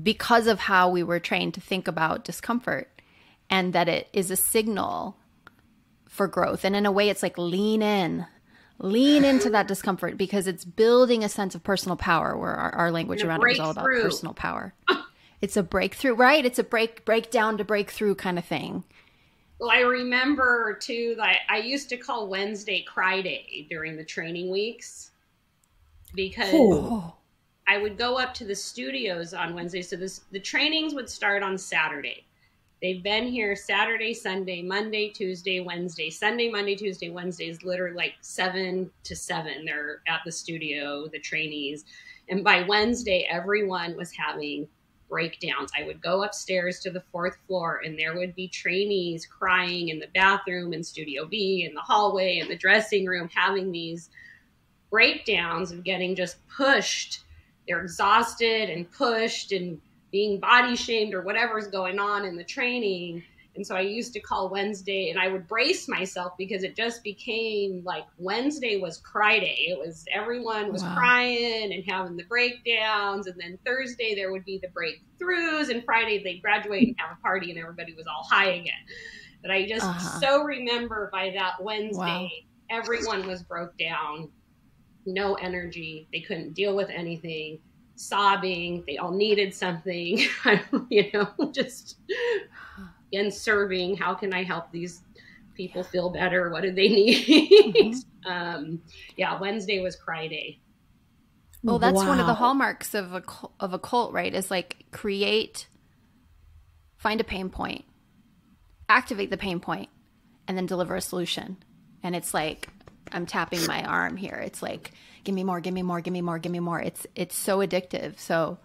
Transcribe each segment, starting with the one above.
because of how we were trained to think about discomfort and that it is a signal for growth. And in a way, it's like lean in, lean into that discomfort because it's building a sense of personal power where our, our language around it is all about personal power. it's a breakthrough, right? It's a break, breakdown to breakthrough kind of thing. Well, I remember too that I used to call Wednesday Cry Day during the training weeks because oh. I would go up to the studios on Wednesday. So this the trainings would start on Saturday. They've been here Saturday, Sunday, Monday, Tuesday, Wednesday. Sunday, Monday, Tuesday, Wednesday is literally like seven to seven. They're at the studio, the trainees. And by Wednesday, everyone was having breakdowns. I would go upstairs to the fourth floor and there would be trainees crying in the bathroom in Studio B, in the hallway, in the dressing room, having these breakdowns of getting just pushed. They're exhausted and pushed and being body shamed or whatever's going on in the training. And so I used to call Wednesday and I would brace myself because it just became like Wednesday was cry day. It was everyone was wow. crying and having the breakdowns. And then Thursday there would be the breakthroughs. And Friday they'd graduate and have a party and everybody was all high again. But I just uh-huh. so remember by that Wednesday, wow. everyone was broke down, no energy. They couldn't deal with anything sobbing. They all needed something, you know, just and serving. How can I help these people feel better? What do they need? Mm-hmm. um, yeah, Wednesday was cry day. Well, that's wow. one of the hallmarks of a of a cult, right? Is like create, find a pain point, activate the pain point, and then deliver a solution. And it's like I'm tapping my arm here. It's like, give me more, give me more, give me more, give me more. It's it's so addictive. So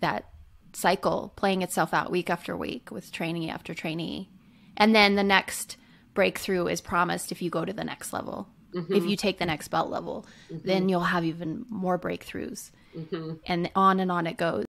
that cycle playing itself out week after week with trainee after trainee. And then the next breakthrough is promised if you go to the next level. Mm-hmm. If you take the next belt level, mm-hmm. then you'll have even more breakthroughs. Mm-hmm. And on and on it goes.